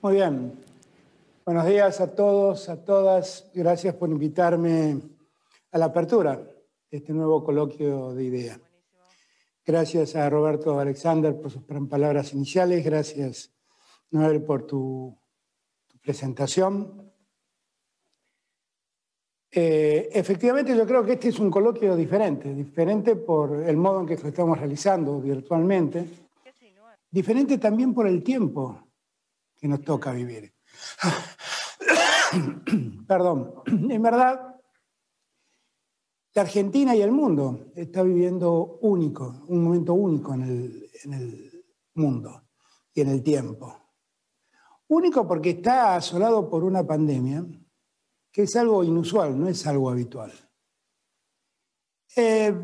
Muy bien. Buenos días a todos, a todas. Gracias por invitarme a la apertura de este nuevo coloquio de ideas. Gracias a Roberto Alexander por sus palabras iniciales. Gracias, Noel, por tu, presentación. Eh, efectivamente, yo creo que este es un coloquio diferente, diferente por el modo en que lo estamos realizando virtualmente, diferente también por el tiempo que nos toca vivir. Perdón, en verdad, la Argentina y el mundo está viviendo único, un momento único en el, mundo y en el tiempo. Único porque está asolado por una pandemia que es algo inusual, no es algo habitual. Eh,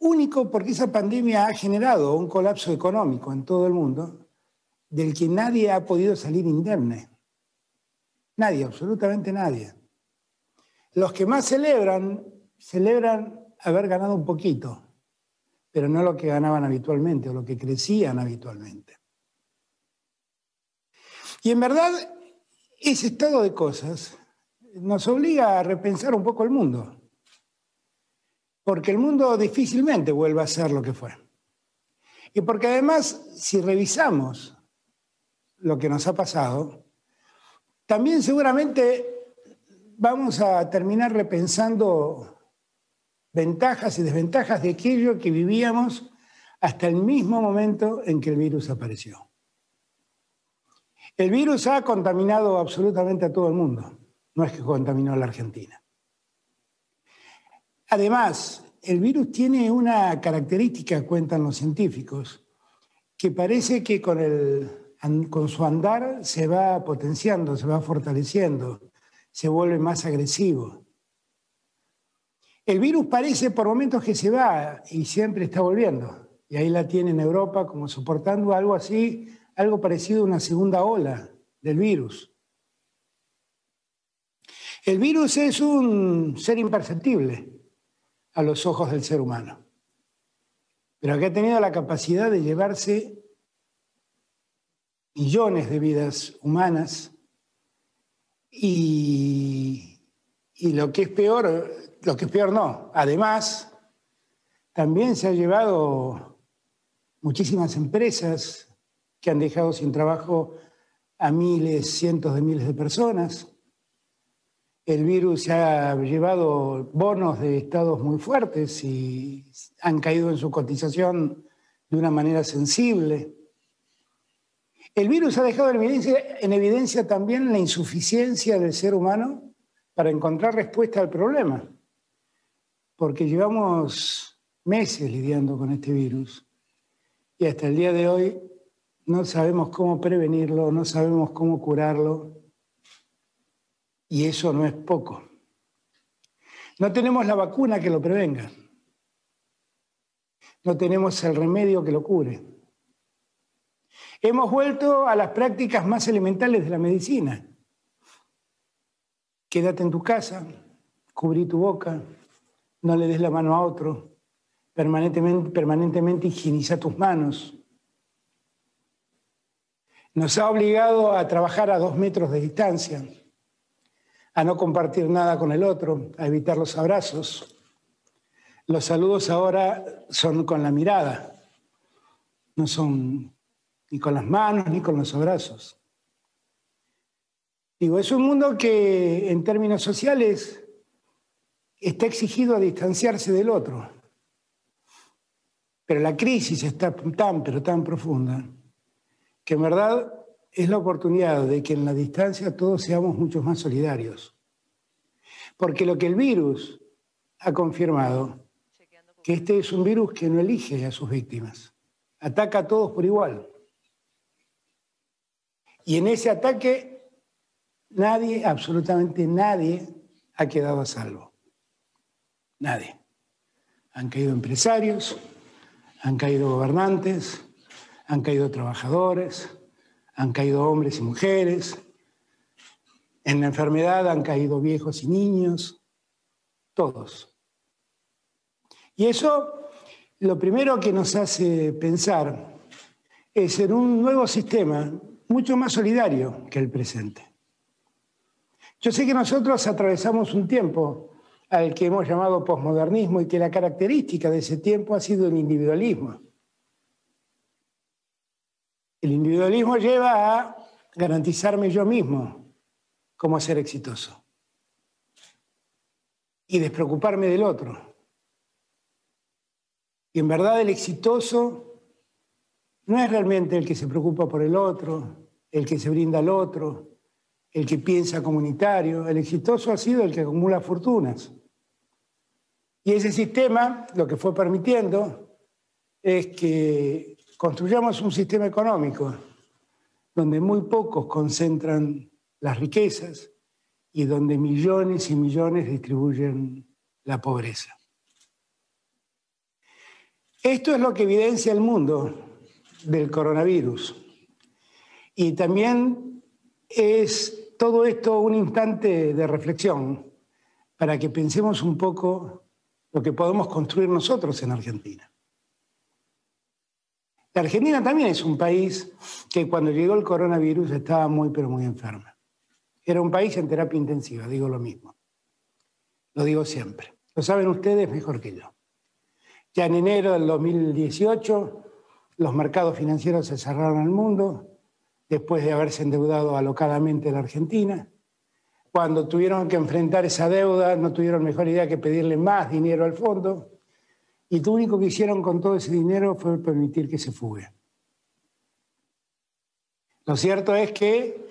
único porque esa pandemia ha generado un colapso económico en todo el mundo del que nadie ha podido salir indemne. Nadie, absolutamente nadie. Los que más celebran, celebran haber ganado un poquito, pero no lo que ganaban habitualmente o lo que crecían habitualmente. Y en verdad, ese estado de cosas nos obliga a repensar un poco el mundo, porque el mundo difícilmente vuelve a ser lo que fue. Y porque además, si revisamos lo que nos ha pasado, también seguramente vamos a terminar repensando ventajas y desventajas de aquello que vivíamos hasta el mismo momento en que el virus apareció. El virus ha contaminado absolutamente a todo el mundo, no es que contaminó a la Argentina. Además, el virus tiene una característica, cuentan los científicos, que parece que con el con su andar se va potenciando, se va fortaleciendo, se vuelve más agresivo. El virus parece por momentos que se va y siempre está volviendo. Y ahí la tiene en Europa como soportando algo así, algo parecido a una segunda ola del virus. El virus es un ser imperceptible a los ojos del ser humano, pero que ha tenido la capacidad de llevarse millones de vidas humanas y, lo que es peor, lo que es peor no, además también se ha llevado muchísimas empresas que han dejado sin trabajo a miles, cientos de miles de personas. El virus se ha llevado bonos de estados muy fuertes y han caído en su cotización de una manera sensible. El virus ha dejado en evidencia, también la insuficiencia del ser humano para encontrar respuesta al problema, porque llevamos meses lidiando con este virus y hasta el día de hoy no sabemos cómo prevenirlo, no sabemos cómo curarlo, y eso no es poco. No tenemos la vacuna que lo prevenga, no tenemos el remedio que lo cure. Hemos vuelto a las prácticas más elementales de la medicina. Quédate en tu casa, cubrí tu boca, no le des la mano a otro, permanentemente, permanentemente higieniza tus manos. Nos ha obligado a trabajar a dos metros de distancia, a no compartir nada con el otro, a evitar los abrazos. Los saludos ahora son con la mirada, no son ni con las manos, ni con los abrazos. Digo, es un mundo que en términos sociales está exigido a distanciarse del otro. Pero la crisis está tan, pero tan profunda, que en verdad es la oportunidad de que en la distancia todos seamos mucho más solidarios. Porque lo que el virus ha confirmado, que este es un virus que no elige a sus víctimas, ataca a todos por igual. Y en ese ataque nadie, absolutamente nadie, ha quedado a salvo. Nadie. Han caído empresarios, han caído gobernantes, han caído trabajadores, han caído hombres y mujeres. En la enfermedad han caído viejos y niños, todos. Y eso lo primero que nos hace pensar es en un nuevo sistema mucho más solidario que el presente. Yo sé que nosotros atravesamos un tiempo al que hemos llamado posmodernismo y que la característica de ese tiempo ha sido el individualismo. El individualismo lleva a garantizarme yo mismo cómo ser exitoso y despreocuparme del otro. Y en verdad el exitoso no es realmente el que se preocupa por el otro, el que se brinda al otro, el que piensa comunitario. El exitoso ha sido el que acumula fortunas. Y ese sistema lo que fue permitiendo es que construyamos un sistema económico donde muy pocos concentran las riquezas y donde millones y millones distribuyen la pobreza. Esto es lo que evidencia el mundo del coronavirus. Y también es todo esto un instante de reflexión para que pensemos un poco lo que podemos construir nosotros en Argentina. La Argentina también es un país que cuando llegó el coronavirus estaba muy, pero muy enferma. Era un país en terapia intensiva, digo lo mismo. Lo digo siempre. Lo saben ustedes mejor que yo. Ya en enero del 2018 los mercados financieros se cerraron al mundo después de haberse endeudado alocadamente la Argentina. Cuando tuvieron que enfrentar esa deuda, no tuvieron mejor idea que pedirle más dinero al fondo. Y lo único que hicieron con todo ese dinero fue permitir que se fugue. Lo cierto es que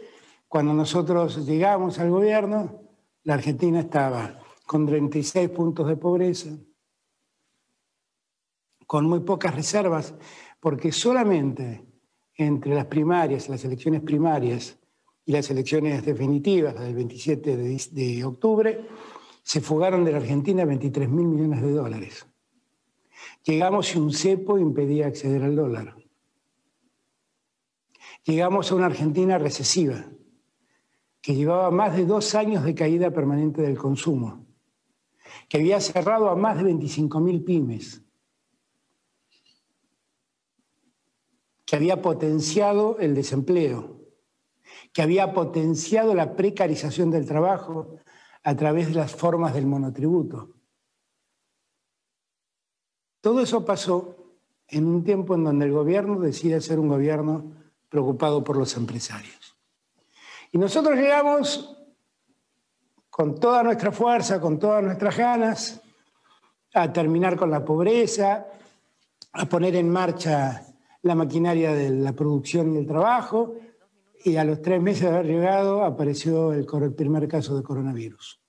cuando nosotros llegamos al gobierno, la Argentina estaba con 36 puntos de pobreza, con muy pocas reservas, porque solamente entre las primarias, las elecciones primarias y las elecciones definitivas del 27 de, octubre, se fugaron de la Argentina 23 mil millones de dólares. Llegamos y un cepo impedía acceder al dólar. Llegamos a una Argentina recesiva, que llevaba más de dos años de caída permanente del consumo, que había cerrado a más de 25 mil pymes, que había potenciado el desempleo, que había potenciado la precarización del trabajo a través de las formas del monotributo. Todo eso pasó en un tiempo en donde el gobierno decide ser un gobierno preocupado por los empresarios. Y nosotros llegamos con toda nuestra fuerza, con todas nuestras ganas, a terminar con la pobreza, a poner en marcha la maquinaria de la producción y el trabajo, y a los tres meses de haber llegado apareció el, primer caso de coronavirus.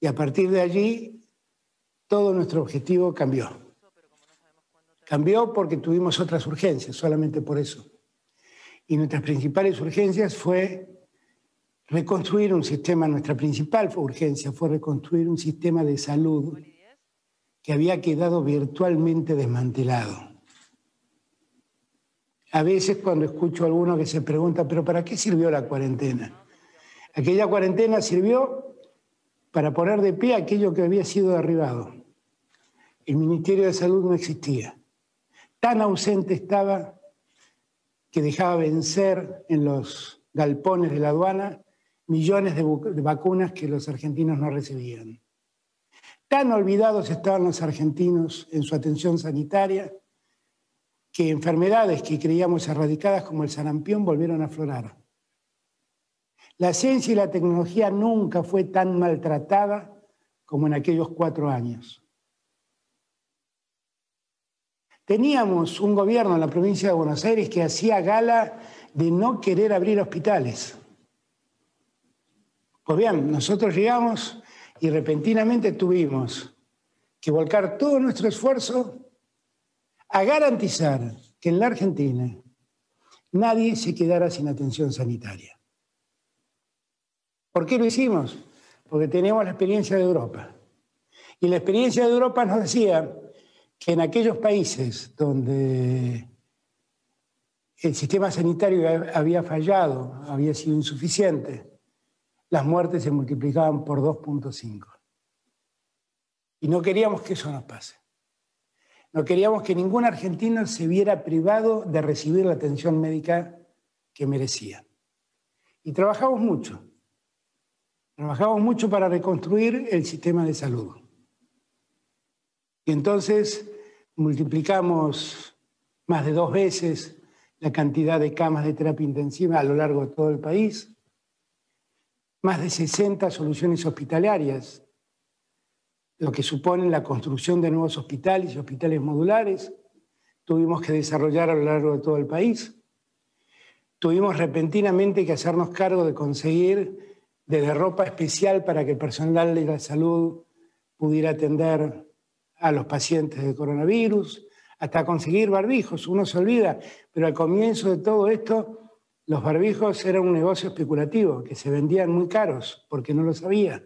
Y a partir de allí, todo nuestro objetivo cambió. Cambió porque tuvimos otras urgencias, solamente por eso. Y nuestras principales urgencias fue reconstruir un sistema, nuestra principal urgencia fue reconstruir un sistema de salud que había quedado virtualmente desmantelado. A veces cuando escucho a alguno que se pregunta, pero ¿para qué sirvió la cuarentena? Aquella cuarentena sirvió para poner de pie aquello que había sido derribado. El Ministerio de Salud no existía. Tan ausente estaba que dejaba vencer en los galpones de la aduana millones de, de vacunas que los argentinos no recibían. Tan olvidados estaban los argentinos en su atención sanitaria que enfermedades que creíamos erradicadas como el sarampión volvieron a aflorar. La ciencia y la tecnología nunca fue tan maltratada como en aquellos cuatro años. Teníamos un gobierno en la provincia de Buenos Aires que hacía gala de no querer abrir hospitales. Pues bien, nosotros llegamos y repentinamente tuvimos que volcar todo nuestro esfuerzo a garantizar que en la Argentina nadie se quedara sin atención sanitaria. ¿Por qué lo hicimos? Porque teníamos la experiencia de Europa. Y la experiencia de Europa nos decía que en aquellos países donde el sistema sanitario había fallado, había sido insuficiente, las muertes se multiplicaban por 2.5. Y no queríamos que eso nos pase. No queríamos que ningún argentino se viera privado de recibir la atención médica que merecían. Y trabajamos mucho. Trabajamos mucho para reconstruir el sistema de salud. Y entonces multiplicamos más de dos veces la cantidad de camas de terapia intensiva a lo largo de todo el país, más de 60 soluciones hospitalarias, lo que supone la construcción de nuevos hospitales y hospitales modulares, tuvimos que desarrollar a lo largo de todo el país. Tuvimos repentinamente que hacernos cargo de conseguir desde ropa especial para que el personal de la salud pudiera atender a los pacientes de coronavirus, hasta conseguir barbijos. Uno se olvida, pero al comienzo de todo esto, los barbijos eran un negocio especulativo, que se vendían muy caros porque no lo sabía.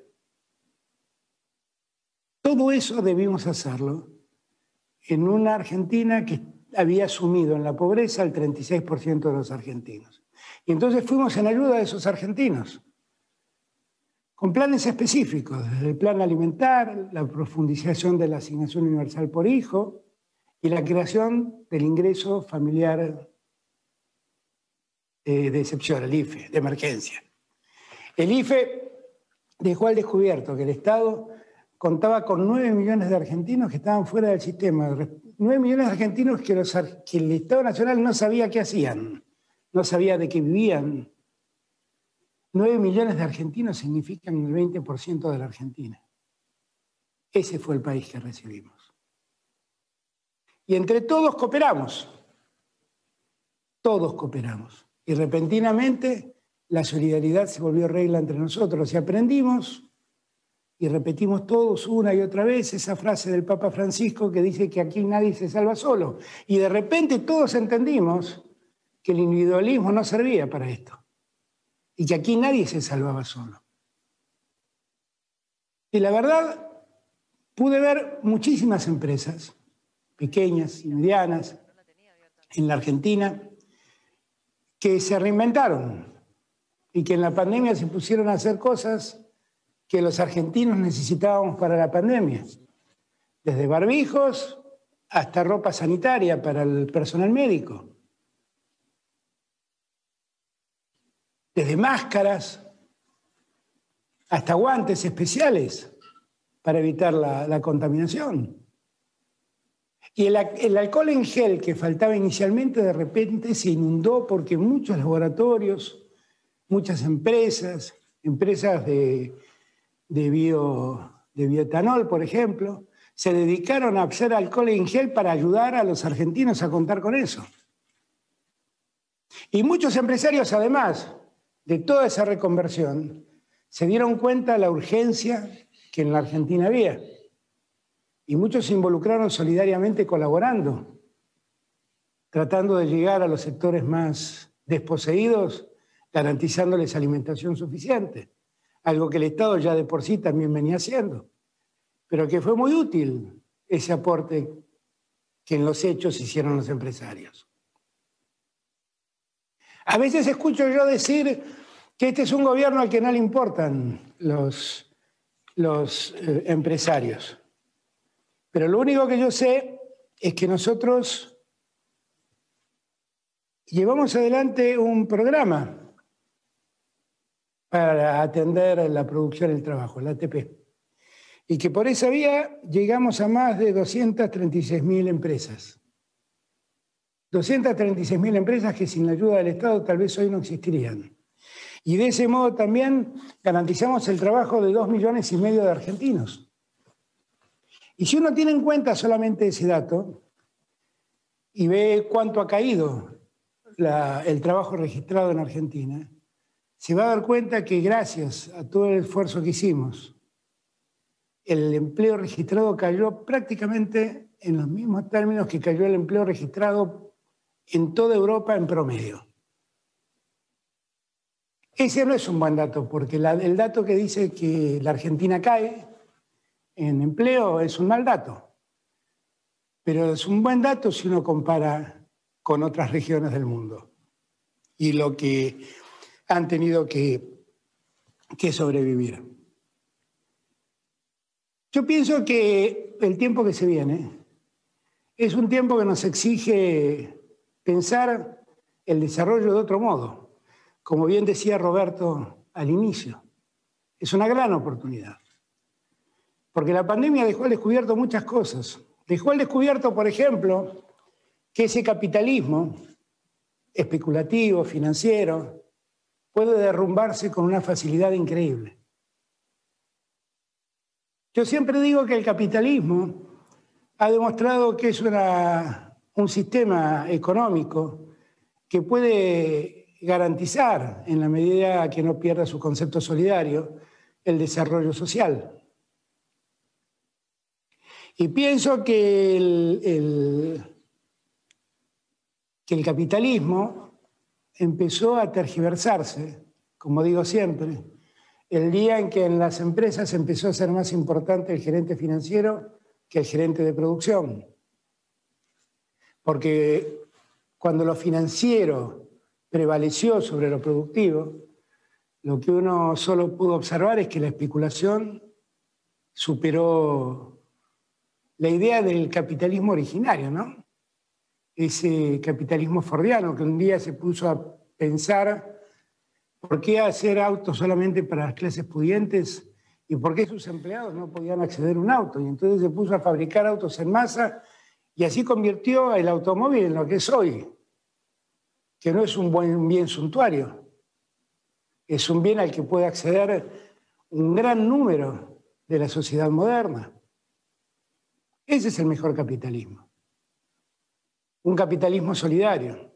Todo eso debimos hacerlo en una Argentina que había asumido en la pobreza el 36% de los argentinos. Y entonces fuimos en ayuda de esos argentinos, con planes específicos, desde el plan alimentar, la profundización de la asignación universal por hijo y la creación del ingreso familiar eh, de excepción, el IFE, de emergencia. El IFE dejó al descubierto que el Estado contaba con 9 millones de argentinos que estaban fuera del sistema. 9 millones de argentinos que, que el Estado Nacional no sabía qué hacían, no sabía de qué vivían. 9 millones de argentinos significan el 20% de la Argentina. Ese fue el país que recibimos. Y entre todos cooperamos. Todos cooperamos. Y repentinamente la solidaridad se volvió regla entre nosotros y aprendimos y repetimos todos una y otra vez esa frase del Papa Francisco que dice que aquí nadie se salva solo. Y de repente todos entendimos que el individualismo no servía para esto y que aquí nadie se salvaba solo. Y la verdad, pude ver muchísimas empresas, pequeñas y medianas, en la Argentina, que se reinventaron y que en la pandemia se pusieron a hacer cosas que los argentinos necesitábamos para la pandemia, desde barbijos hasta ropa sanitaria para el personal médico, desde máscaras hasta guantes especiales para evitar la, contaminación. Y el, alcohol en gel que faltaba inicialmente de repente se inundó porque muchos laboratorios, muchas empresas, empresas de, de, bioetanol, por ejemplo, se dedicaron a hacer alcohol en gel para ayudar a los argentinos a contar con eso. Y muchos empresarios, además de toda esa reconversión, se dieron cuenta de la urgencia que en la Argentina había. Y muchos se involucraron solidariamente colaborando, tratando de llegar a los sectores más desposeídos, garantizándoles alimentación suficiente algo que el Estado ya de por sí también venía haciendo, pero que fue muy útil ese aporte que en los hechos hicieron los empresarios. A veces escucho yo decir que este es un gobierno al que no le importan los, los eh, empresarios. Pero lo único que yo sé es que nosotros llevamos adelante un programa para atender la producción y trabajo, la ATP. Y que por esa vía llegamos a más de 236.000 empresas. 236.000 empresas que sin la ayuda del Estado tal vez hoy no existirían. Y de ese modo también garantizamos el trabajo de dos millones y medio de argentinos. Y si uno tiene en cuenta solamente ese dato y ve cuánto ha caído el trabajo registrado en Argentina, se va a dar cuenta que gracias a todo el esfuerzo que hicimos, el empleo registrado cayó prácticamente en los mismos términos que cayó el empleo registrado en toda Europa en promedio. Ese no es un buen dato, porque el dato que dice que la Argentina cae en empleo es un mal dato. Pero es un buen dato si uno compara con otras regiones del mundo. Y lo que han tenido que, sobrevivir. Yo pienso que el tiempo que se viene es un tiempo que nos exige pensar el desarrollo de otro modo. Como bien decía Roberto al inicio, es una gran oportunidad. Porque la pandemia dejó al descubierto muchas cosas. Dejó al descubierto, por ejemplo, que ese capitalismo especulativo, financiero, puede derrumbarse con una facilidad increíble. Yo siempre digo que el capitalismo ha demostrado que es un sistema económico que puede garantizar, en la medida que no pierda su concepto solidario, el desarrollo social. Y pienso que el, que el capitalismo empezó a tergiversarse, como digo siempre, el día en que en las empresas empezó a ser más importante el gerente financiero que el gerente de producción. Porque cuando lo financiero prevaleció sobre lo productivo, lo que uno solo pudo observar es que la especulación superó la idea del capitalismo originario, ¿no? Ese capitalismo fordiano que un día se puso a pensar por qué hacer autos solamente para las clases pudientes y por qué sus empleados no podían acceder a un auto. Y entonces se puso a fabricar autos en masa y así convirtió el automóvil en lo que es hoy, que no es un buen bien suntuario, es un bien al que puede acceder un gran número de la sociedad moderna. Ese es el mejor capitalismo. Un capitalismo solidario,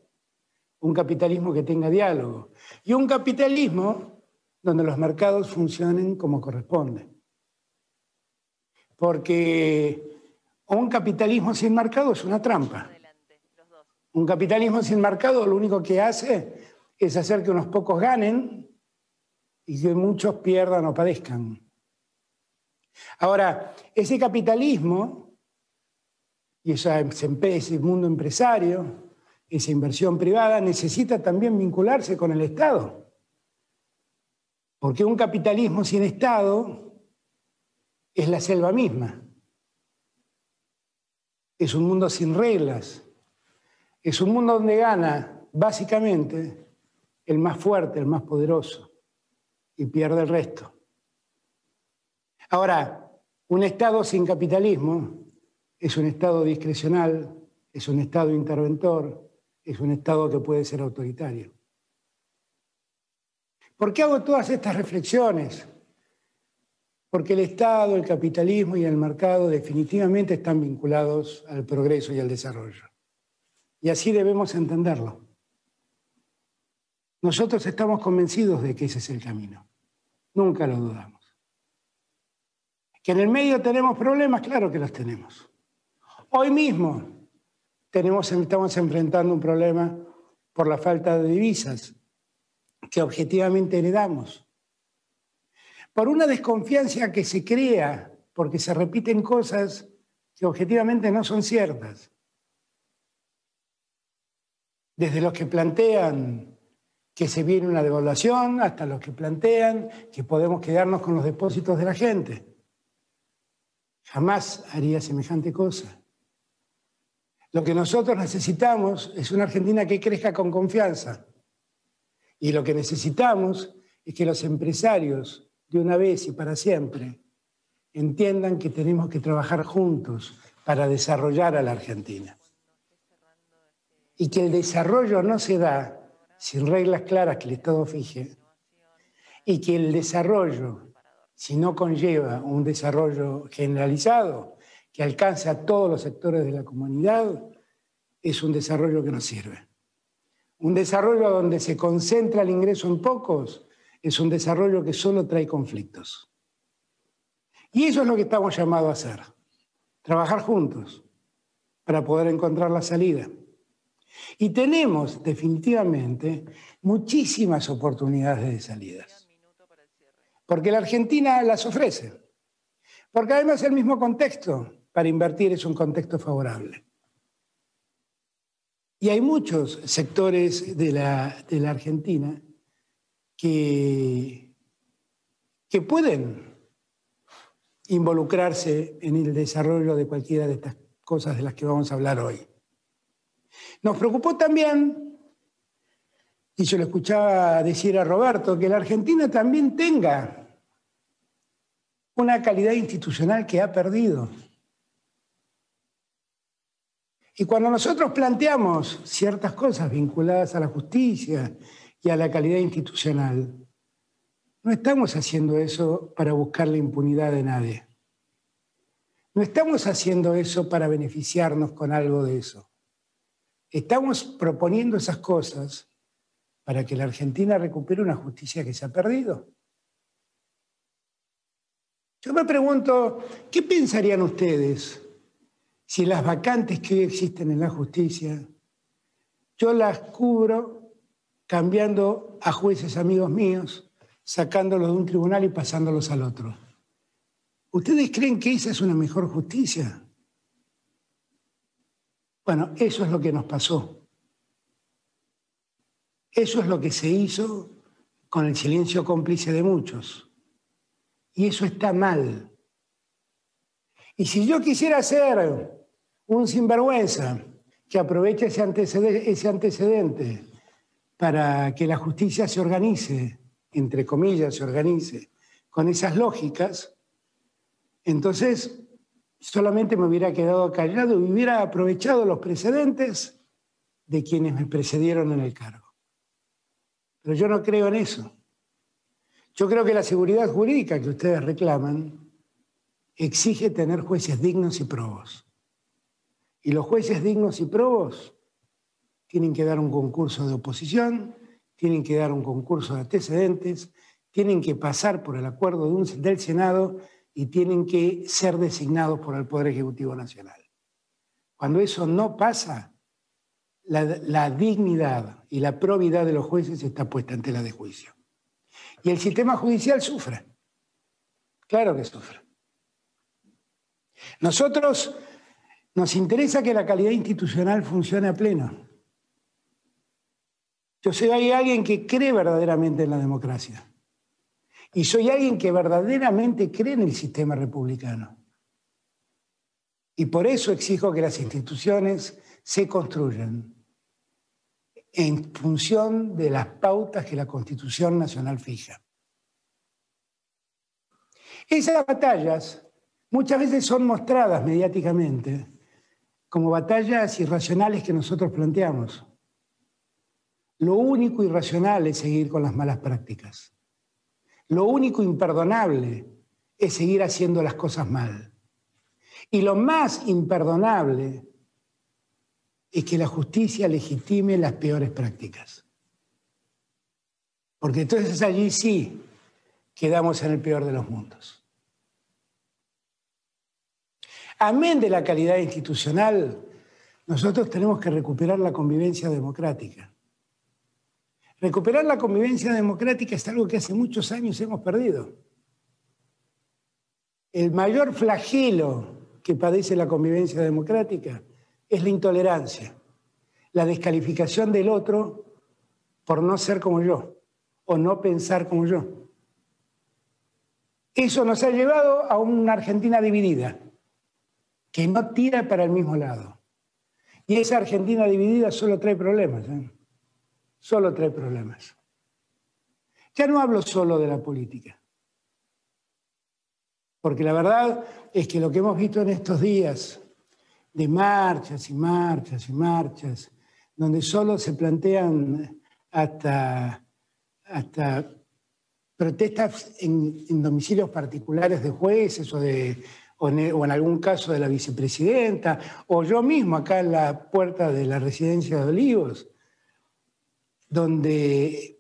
un capitalismo que tenga diálogo y un capitalismo donde los mercados funcionen como corresponde. Porque un capitalismo sin mercado es una trampa. Un capitalismo sin mercado lo único que hace es hacer que unos pocos ganen y que muchos pierdan o padezcan. Ahora, ese capitalismo y ese mundo empresario, esa inversión privada, necesita también vincularse con el Estado. Porque un capitalismo sin Estado es la selva misma. Es un mundo sin reglas, es un mundo donde gana básicamente el más fuerte, el más poderoso, y pierde el resto. Ahora, un Estado sin capitalismo es un Estado discrecional, es un Estado interventor, es un Estado que puede ser autoritario. ¿Por qué hago todas estas reflexiones? Porque el Estado, el capitalismo y el mercado definitivamente están vinculados al progreso y al desarrollo. Y así debemos entenderlo. Nosotros estamos convencidos de que ese es el camino. Nunca lo dudamos. Que en el medio tenemos problemas, claro que los tenemos. Hoy mismo estamos enfrentando un problema por la falta de divisas que objetivamente heredamos. Por una desconfianza que se crea porque se repiten cosas que objetivamente no son ciertas desde los que plantean que se viene una devaluación hasta los que plantean que podemos quedarnos con los depósitos de la gente. Jamás haría semejante cosa. Lo que nosotros necesitamos es una Argentina que crezca con confianza. Y lo que necesitamos es que los empresarios, de una vez y para siempre, entiendan que tenemos que trabajar juntos para desarrollar a la Argentina y que el desarrollo no se da sin reglas claras que el Estado fije y que el desarrollo, si no conlleva un desarrollo generalizado que alcance a todos los sectores de la comunidad, es un desarrollo que no sirve. Un desarrollo donde se concentra el ingreso en pocos es un desarrollo que solo trae conflictos. Y eso es lo que estamos llamados a hacer, trabajar juntos para poder encontrar la salida. Y tenemos definitivamente muchísimas oportunidades de salidas. Porque la Argentina las ofrece. Porque además el mismo contexto para invertir es un contexto favorable. Y hay muchos sectores de la, Argentina que, que pueden involucrarse en el desarrollo de cualquiera de estas cosas de las que vamos a hablar hoy. Nos preocupó también y yo lo escuchaba decir a Roberto, que la Argentina también tenga una calidad institucional que ha perdido. Y cuando nosotros planteamos ciertas cosas vinculadas a la justicia y a la calidad institucional, no estamos haciendo eso para buscar la impunidad de nadie. No estamos haciendo eso para beneficiarnos con algo de eso. Estamos proponiendo esas cosas para que la Argentina recupere una justicia que se ha perdido. Yo me pregunto, ¿qué pensarían ustedes si las vacantes que hoy existen en la justicia, yo las cubro cambiando a jueces amigos míos, sacándolos de un tribunal y pasándolos al otro? ¿Ustedes creen que esa es una mejor justicia? Bueno, eso es lo que nos pasó. Eso es lo que se hizo con el silencio cómplice de muchos. Y eso está mal. Y si yo quisiera ser un sinvergüenza que aproveche ese antecedente, ese antecedente para que la justicia se organice, entre comillas, se organice con esas lógicas, entonces solamente me hubiera quedado callado y hubiera aprovechado los precedentes de quienes me precedieron en el cargo. Pero yo no creo en eso. Yo creo que la seguridad jurídica que ustedes reclaman exige tener jueces dignos y probos. Y los jueces dignos y probos tienen que dar un concurso de oposición, tienen que dar un concurso de antecedentes, tienen que pasar por el acuerdo del Senado y tienen que ser designados por el Poder Ejecutivo Nacional. Cuando eso no pasa, la, dignidad y la probidad de los jueces está puesta en tela de juicio. Y el sistema judicial sufre. Claro que sufre. Nosotros nos interesa que la calidad institucional funcione a pleno. Yo soy alguien que cree verdaderamente en la democracia. Y soy alguien que verdaderamente cree en el sistema republicano. Y por eso exijo que las instituciones se construyen en función de las pautas que la Constitución Nacional fija. Esas batallas muchas veces son mostradas mediáticamente como batallas irracionales que nosotros planteamos. Lo único irracional es seguir con las malas prácticas. Lo único imperdonable es seguir haciendo las cosas mal. Y lo más imperdonable es que la justicia legitime las peores prácticas. Porque entonces allí sí quedamos en el peor de los mundos. Amén de la calidad institucional, nosotros tenemos que recuperar la convivencia democrática. Recuperar la convivencia democrática es algo que hace muchos años hemos perdido. El mayor flagelo que padece la convivencia democrática es la intolerancia, la descalificación del otro por no ser como yo o no pensar como yo. Eso nos ha llevado a una Argentina dividida, que no tira para el mismo lado. Y esa Argentina dividida solo trae problemas, ¿eh? solo trae problemas. Ya no hablo solo de la política, porque la verdad es que lo que hemos visto en estos días de marchas y marchas y marchas, donde solo se plantean hasta, hasta protestas en, domicilios particulares de jueces o, de, o en, algún caso de la vicepresidenta, o yo mismo acá en la puerta de la residencia de Olivos, donde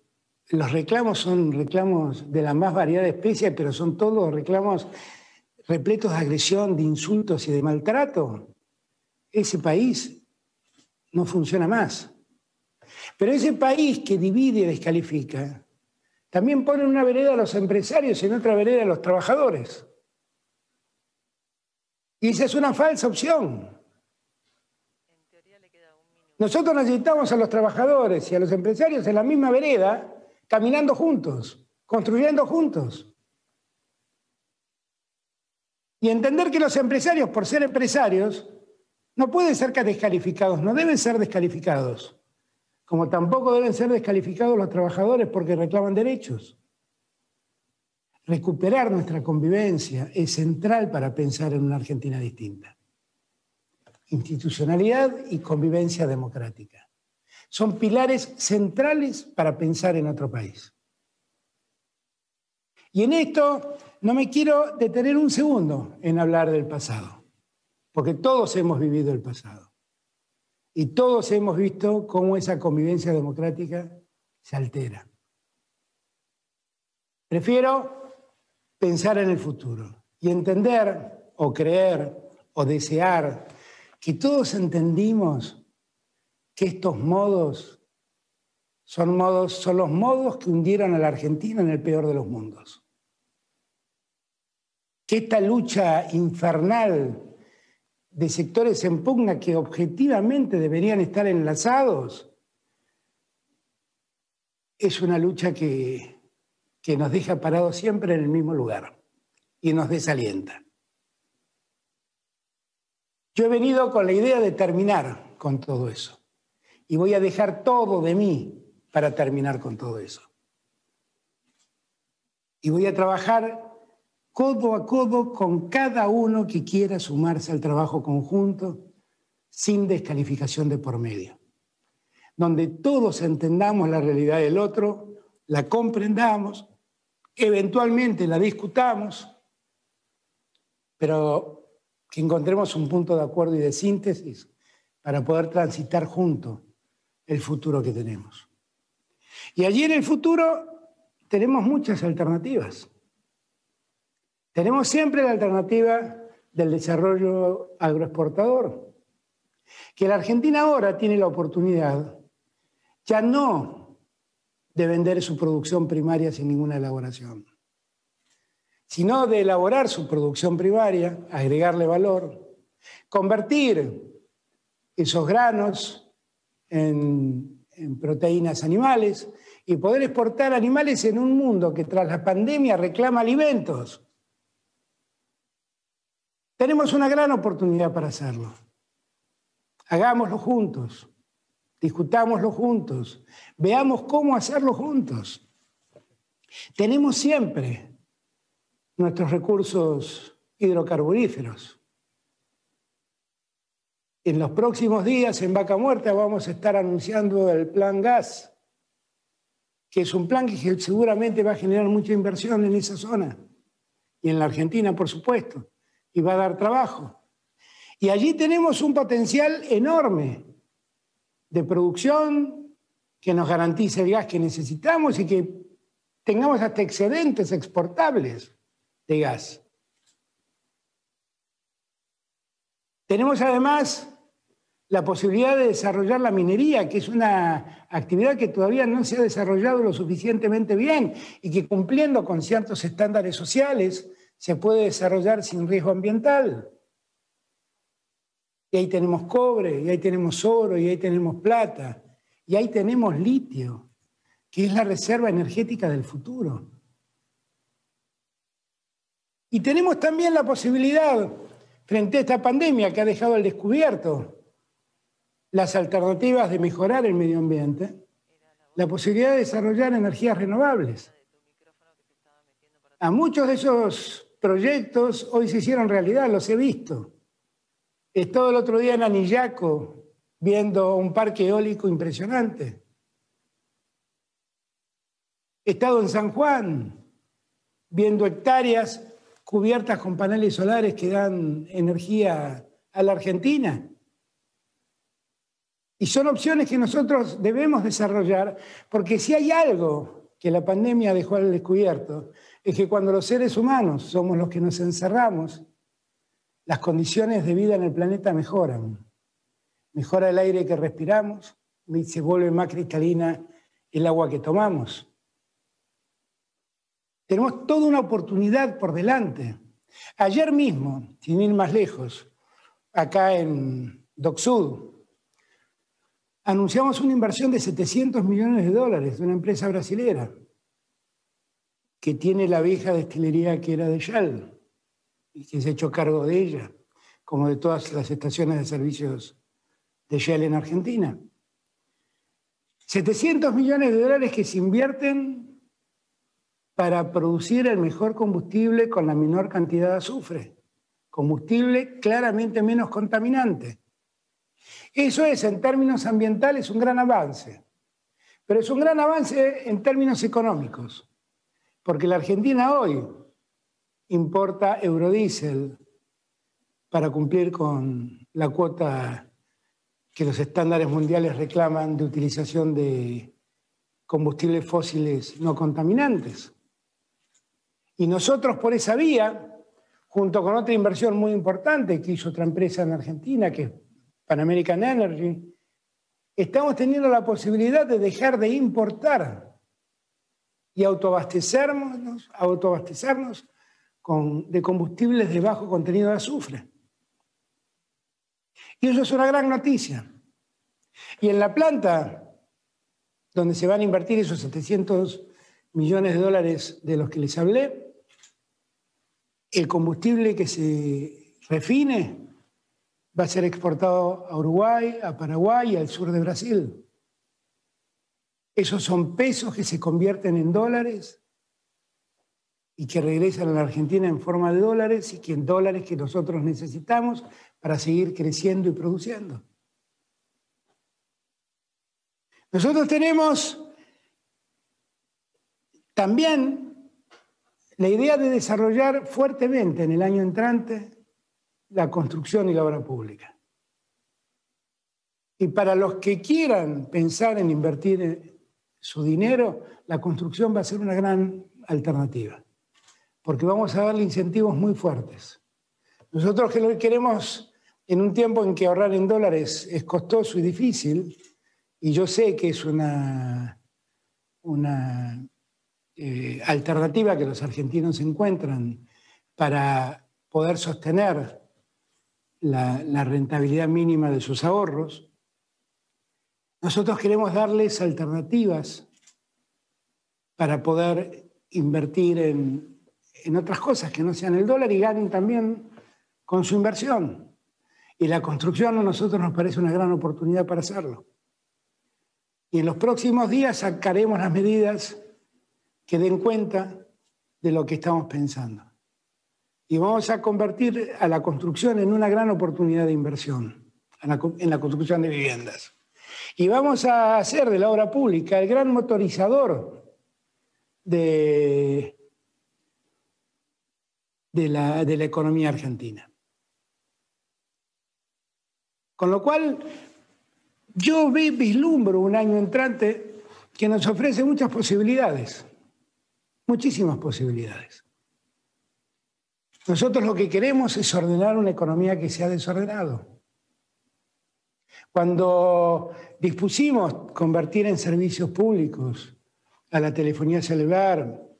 los reclamos son reclamos de la más variada especie, pero son todos reclamos repletos de agresión, de insultos y de maltrato ese país no funciona más. Pero ese país que divide y descalifica, también pone en una vereda a los empresarios y en otra vereda a los trabajadores. Y esa es una falsa opción. Nosotros necesitamos a los trabajadores y a los empresarios en la misma vereda, caminando juntos, construyendo juntos. Y entender que los empresarios, por ser empresarios, no pueden ser descalificados, no deben ser descalificados como tampoco deben ser descalificados los trabajadores porque reclaman derechos. Recuperar nuestra convivencia es central para pensar en una Argentina distinta. Institucionalidad y convivencia democrática. Son pilares centrales para pensar en otro país. Y en esto no me quiero detener un segundo en hablar del pasado, porque todos hemos vivido el pasado. Y todos hemos visto cómo esa convivencia democrática se altera. Prefiero pensar en el futuro y entender o creer o desear que todos entendimos que estos modos son, modos, son los modos que hundieron a la Argentina en el peor de los mundos. Que esta lucha infernal de sectores en pugna que objetivamente deberían estar enlazados, es una lucha que, que nos deja parados siempre en el mismo lugar y nos desalienta. Yo he venido con la idea de terminar con todo eso y voy a dejar todo de mí para terminar con todo eso. Y voy a trabajar codo a codo con cada uno que quiera sumarse al trabajo conjunto sin descalificación de por medio, donde todos entendamos la realidad del otro, la comprendamos, eventualmente la discutamos, pero que encontremos un punto de acuerdo y de síntesis para poder transitar juntos el futuro que tenemos. Y allí en el futuro tenemos muchas alternativas. Tenemos siempre la alternativa del desarrollo agroexportador, que la Argentina ahora tiene la oportunidad ya no de vender su producción primaria sin ninguna elaboración, sino de elaborar su producción primaria, agregarle valor, convertir esos granos en, proteínas animales y poder exportar animales en un mundo que tras la pandemia reclama alimentos. Tenemos una gran oportunidad para hacerlo. Hagámoslo juntos, discutámoslo juntos, veamos cómo hacerlo juntos. Tenemos siempre nuestros recursos hidrocarburíferos. En los próximos días en Vaca Muerta vamos a estar anunciando el plan gas, que es un plan que seguramente va a generar mucha inversión en esa zona y en la Argentina, por supuesto y va a dar trabajo. Y allí tenemos un potencial enorme de producción que nos garantice el gas que necesitamos y que tengamos hasta excedentes exportables de gas. Tenemos además la posibilidad de desarrollar la minería, que es una actividad que todavía no se ha desarrollado lo suficientemente bien y que cumpliendo con ciertos estándares sociales se puede desarrollar sin riesgo ambiental. Y ahí tenemos cobre, y ahí tenemos oro, y ahí tenemos plata, y ahí tenemos litio, que es la reserva energética del futuro. Y tenemos también la posibilidad, frente a esta pandemia que ha dejado al descubierto las alternativas de mejorar el medio ambiente, la posibilidad de desarrollar energías renovables. A muchos de esos proyectos hoy se hicieron realidad, los he visto. He estado el otro día en Anillaco viendo un parque eólico impresionante. He estado en San Juan viendo hectáreas cubiertas con paneles solares que dan energía a la Argentina. Y son opciones que nosotros debemos desarrollar, porque si hay algo que la pandemia dejó al descubierto, es que cuando los seres humanos somos los que nos encerramos, las condiciones de vida en el planeta mejoran. Mejora el aire que respiramos se vuelve más cristalina el agua que tomamos. Tenemos toda una oportunidad por delante. Ayer mismo, sin ir más lejos, acá en Docsud, anunciamos una inversión de 700 millones de dólares de una empresa brasilera que tiene la vieja destilería que era de Shell y que se ha hecho cargo de ella, como de todas las estaciones de servicios de Shell en Argentina. 700 millones de dólares que se invierten para producir el mejor combustible con la menor cantidad de azufre. Combustible claramente menos contaminante. Eso es, en términos ambientales, un gran avance. Pero es un gran avance en términos económicos, porque la Argentina hoy importa eurodiesel para cumplir con la cuota que los estándares mundiales reclaman de utilización de combustibles fósiles no contaminantes. Y nosotros por esa vía, junto con otra inversión muy importante que hizo otra empresa en Argentina, que es Pan American Energy, estamos teniendo la posibilidad de dejar de importar y autoabastecernos, autoabastecernos de combustibles de bajo contenido de azufre. Y eso es una gran noticia. Y en la planta donde se van a invertir esos 700 millones de dólares de los que les hablé, el combustible que se refine va a ser exportado a Uruguay, a Paraguay y al sur de Brasil. Esos son pesos que se convierten en dólares y que regresan a la Argentina en forma de dólares y que en dólares que nosotros necesitamos para seguir creciendo y produciendo. Nosotros tenemos también la idea de desarrollar fuertemente en el año entrante la construcción y la obra pública. Y para los que quieran pensar en invertir su dinero, la construcción va a ser una gran alternativa, porque vamos a darle incentivos muy fuertes. Nosotros que lo queremos en un tiempo en que ahorrar en dólares es costoso y difícil, y yo sé que es una, una eh, alternativa que los argentinos encuentran para poder sostener la, rentabilidad mínima de sus ahorros. Nosotros queremos darles alternativas para poder invertir en, en, otras cosas que no sean el dólar y ganen también con su inversión. Y la construcción a nosotros nos parece una gran oportunidad para hacerlo. Y en los próximos días sacaremos las medidas que den cuenta de lo que estamos pensando y vamos a convertir a la construcción en una gran oportunidad de inversión, en la, construcción de viviendas. Y vamos a hacer de la obra pública el gran motorizador de, de, la, de la economía argentina. Con lo cual, yo vislumbro un año entrante que nos ofrece muchas posibilidades, muchísimas posibilidades. Nosotros lo que queremos es ordenar una economía que se ha desordenado. Cuando dispusimos convertir en servicios públicos a la telefonía celular,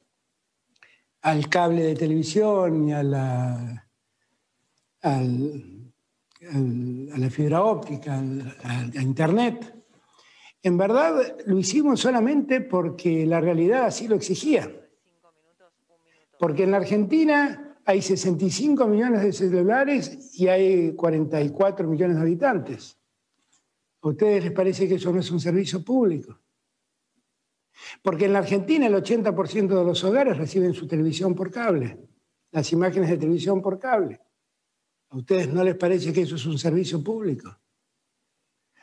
al cable de televisión y a la, a la fibra óptica, a Internet, en verdad lo hicimos solamente porque la realidad así lo exigía. Porque en la Argentina hay 65 millones de celulares y hay 44 millones de habitantes. ¿A ustedes les parece que eso no es un servicio público? Porque en la Argentina el 80% de los hogares reciben su televisión por cable, las imágenes de televisión por cable. ¿A ustedes no les parece que eso es un servicio público?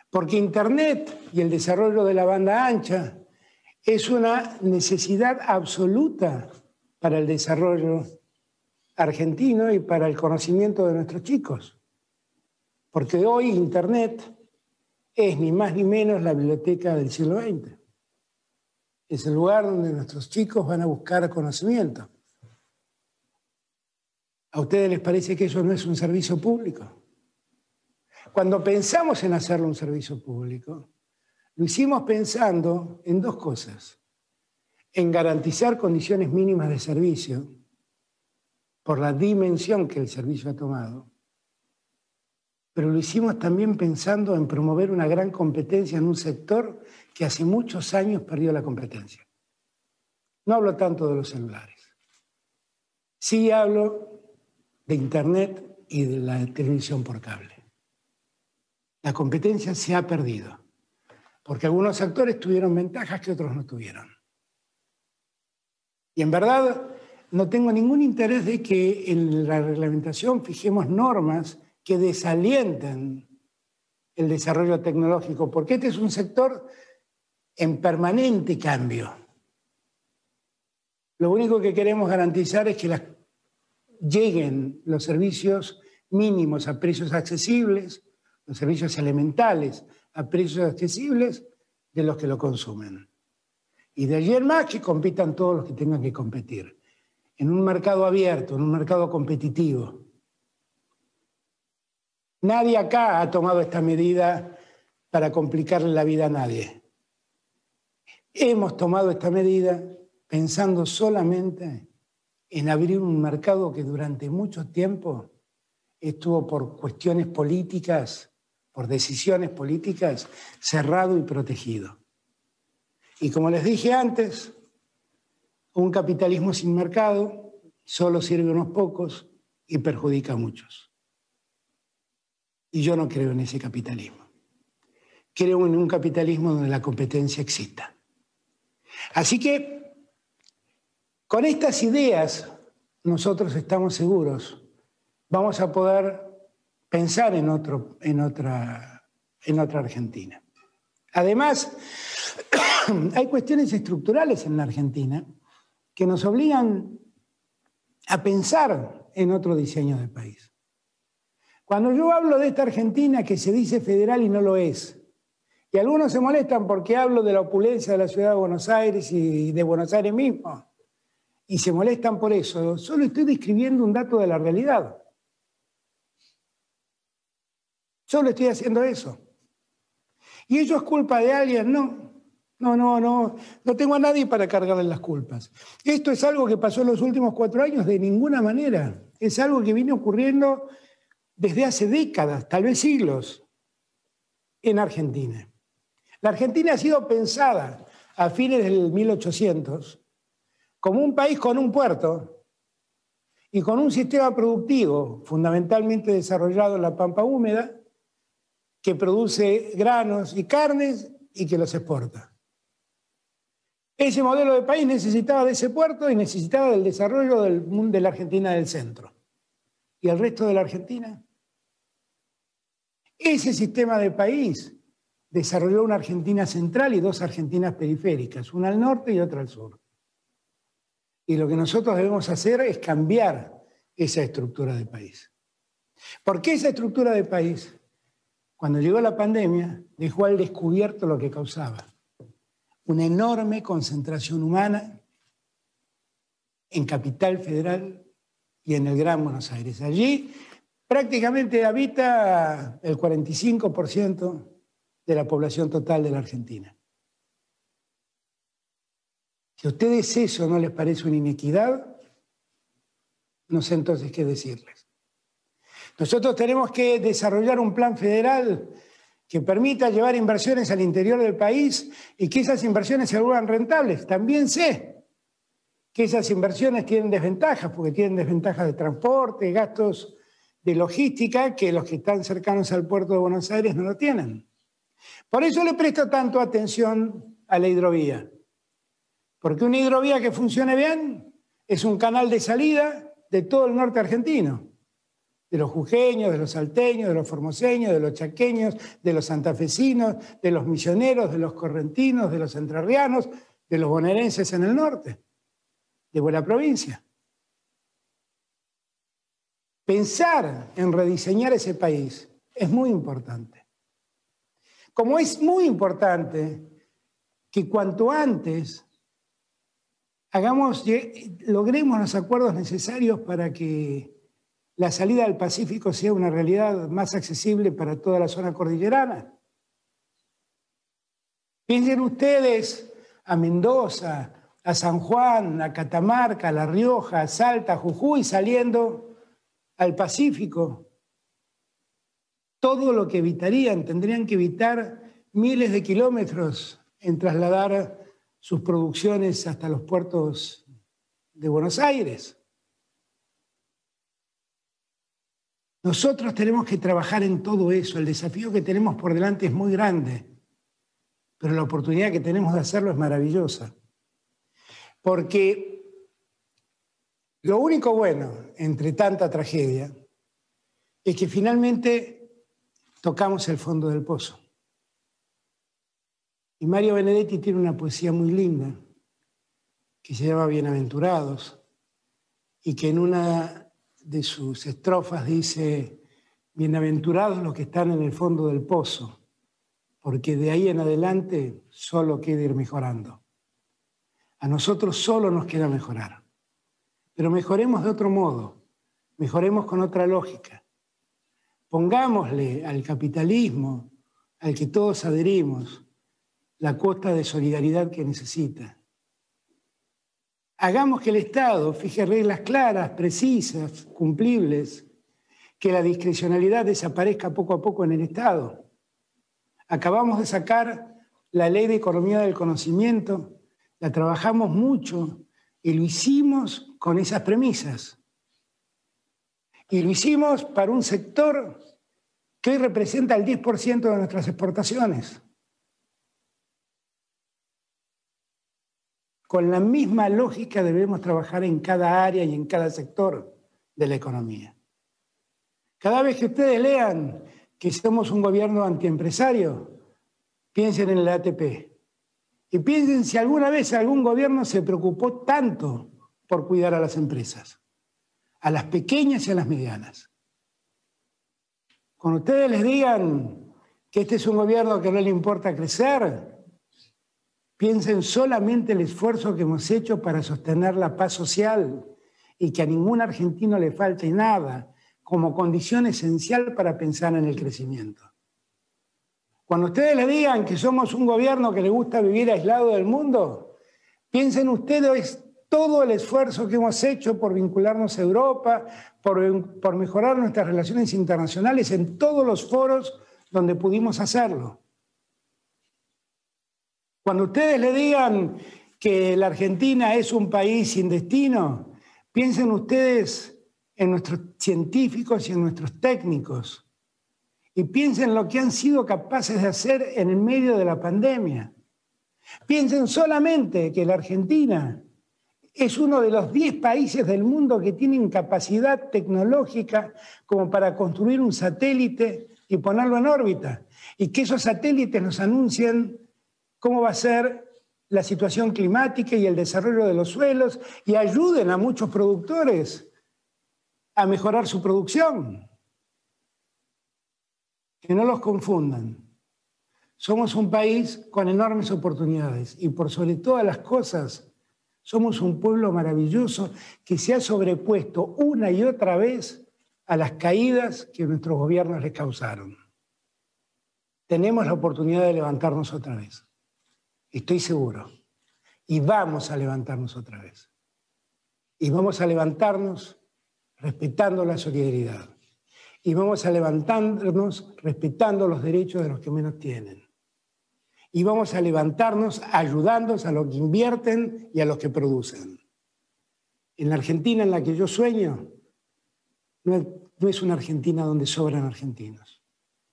Porque Internet y el desarrollo de la banda ancha es una necesidad absoluta para el desarrollo argentino y para el conocimiento de nuestros chicos. Porque hoy Internet es ni más ni menos la biblioteca del siglo XX. Es el lugar donde nuestros chicos van a buscar conocimiento. ¿A ustedes les parece que eso no es un servicio público? Cuando pensamos en hacerlo un servicio público, lo hicimos pensando en dos cosas. En garantizar condiciones mínimas de servicio por la dimensión que el servicio ha tomado, pero lo hicimos también pensando en promover una gran competencia en un sector que hace muchos años perdió la competencia. No hablo tanto de los celulares. Sí hablo de Internet y de la televisión por cable. La competencia se ha perdido. porque algunos actores tuvieron ventajas que otros no tuvieron. Y en verdad no tengo ningún interés de que en la reglamentación fijemos normas que desalienten el desarrollo tecnológico, porque este es un sector en permanente cambio. Lo único que queremos garantizar es que lleguen los servicios mínimos a precios accesibles, los servicios elementales a precios accesibles de los que lo consumen. Y de allí en más que compitan todos los que tengan que competir, en un mercado abierto, en un mercado competitivo. Nadie acá ha tomado esta medida para complicarle la vida a nadie. Hemos tomado esta medida pensando solamente en abrir un mercado que durante mucho tiempo estuvo por cuestiones políticas, por decisiones políticas, cerrado y protegido. Y como les dije antes, un capitalismo sin mercado solo sirve a unos pocos y perjudica a muchos. Y yo no creo en ese capitalismo. Creo en un capitalismo donde la competencia exista. Así que con estas ideas nosotros estamos seguros, vamos a poder pensar en, otro, en, otra, en otra Argentina. Además, hay cuestiones estructurales en la Argentina que nos obligan a pensar en otro diseño de país. Cuando yo hablo de esta Argentina que se dice federal y no lo es, y algunos se molestan porque hablo de la opulencia de la ciudad de Buenos Aires y de Buenos Aires mismo, y se molestan por eso, solo estoy describiendo un dato de la realidad. Solo estoy haciendo eso. ¿Y ello es culpa de alguien? No. No, no, no. No tengo a nadie para cargarle las culpas. Esto es algo que pasó en los últimos cuatro años de ninguna manera. Es algo que viene ocurriendo desde hace décadas, tal vez siglos, en Argentina. La Argentina ha sido pensada a fines del 1800 como un país con un puerto y con un sistema productivo fundamentalmente desarrollado en la pampa húmeda que produce granos y carnes y que los exporta. Ese modelo de país necesitaba de ese puerto y necesitaba del desarrollo del, de la Argentina del centro. ¿Y el resto de la Argentina? Ese sistema de país desarrolló una Argentina central y dos Argentinas periféricas, una al norte y otra al sur. Y lo que nosotros debemos hacer es cambiar esa estructura de país. ¿Por qué esa estructura de país? Cuando llegó la pandemia, dejó al descubierto lo que causaba. Una enorme concentración humana en Capital Federal y en el Gran Buenos Aires. Allí prácticamente habita el 45% de la población total de la Argentina. Si a ustedes eso no les parece una inequidad, no sé entonces qué decirles. Nosotros tenemos que desarrollar un plan federal que permita llevar inversiones al interior del país y que esas inversiones se vuelvan rentables. También sé que esas inversiones tienen desventajas, porque tienen desventajas de transporte, gastos de logística, que los que están cercanos al puerto de Buenos Aires no lo tienen. Por eso le presto tanto atención a la hidrovía. Porque una hidrovía que funcione bien es un canal de salida de todo el norte argentino de los jujeños, de los salteños, de los formoseños, de los chaqueños, de los santafesinos, de los misioneros, de los correntinos, de los entrerrianos, de los bonaerenses en el norte, de buena provincia. Pensar en rediseñar ese país es muy importante. Como es muy importante que cuanto antes hagamos, logremos los acuerdos necesarios para que la salida al Pacífico sea una realidad más accesible para toda la zona cordillerana. Piensen ustedes a Mendoza, a San Juan, a Catamarca, a La Rioja, a Salta, a Jujuy, saliendo al Pacífico. Todo lo que evitarían, tendrían que evitar miles de kilómetros en trasladar sus producciones hasta los puertos de Buenos Aires. Nosotros tenemos que trabajar en todo eso. El desafío que tenemos por delante es muy grande. pero la oportunidad que tenemos de hacerlo es maravillosa. Porque lo único bueno entre tanta tragedia es que finalmente tocamos el fondo del pozo. Y Mario Benedetti tiene una poesía muy linda que se llama Bienaventurados y que en una de sus estrofas dice, Bienaventurados los que están en el fondo del pozo, porque de ahí en adelante solo queda ir mejorando. A nosotros solo nos queda mejorar, pero mejoremos de otro modo, mejoremos con otra lógica. Pongámosle al capitalismo, al que todos adherimos, la cuota de solidaridad que necesita. Hagamos que el Estado fije reglas claras, precisas, cumplibles, que la discrecionalidad desaparezca poco a poco en el Estado. Acabamos de sacar la ley de economía del conocimiento, la trabajamos mucho y lo hicimos con esas premisas. Y lo hicimos para un sector que hoy representa el 10% de nuestras exportaciones. Con la misma lógica debemos trabajar en cada área y en cada sector de la economía. Cada vez que ustedes lean que somos un gobierno antiempresario, piensen en el ATP. Y piensen si alguna vez algún gobierno se preocupó tanto por cuidar a las empresas, a las pequeñas y a las medianas. Cuando ustedes les digan que este es un gobierno que no le importa crecer, Piensen solamente el esfuerzo que hemos hecho para sostener la paz social y que a ningún argentino le falte nada como condición esencial para pensar en el crecimiento. Cuando ustedes le digan que somos un gobierno que le gusta vivir aislado del mundo, piensen ustedes todo el esfuerzo que hemos hecho por vincularnos a Europa, por, mejorar nuestras relaciones internacionales en todos los foros donde pudimos hacerlo. Cuando ustedes le digan que la Argentina es un país sin destino, piensen ustedes en nuestros científicos y en nuestros técnicos y piensen lo que han sido capaces de hacer en el medio de la pandemia. Piensen solamente que la Argentina es uno de los 10 países del mundo que tienen capacidad tecnológica como para construir un satélite y ponerlo en órbita. Y que esos satélites nos anuncien cómo va a ser la situación climática y el desarrollo de los suelos y ayuden a muchos productores a mejorar su producción. Que no los confundan. Somos un país con enormes oportunidades y por sobre todas las cosas, somos un pueblo maravilloso que se ha sobrepuesto una y otra vez a las caídas que nuestros gobiernos les causaron. Tenemos la oportunidad de levantarnos otra vez. Estoy seguro. Y vamos a levantarnos otra vez. Y vamos a levantarnos respetando la solidaridad. Y vamos a levantarnos respetando los derechos de los que menos tienen. Y vamos a levantarnos ayudando a los que invierten y a los que producen. En la Argentina en la que yo sueño, no es una Argentina donde sobran argentinos.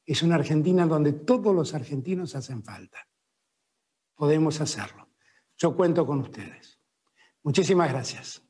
Es una Argentina donde todos los argentinos hacen falta podemos hacerlo. Yo cuento con ustedes. Muchísimas gracias.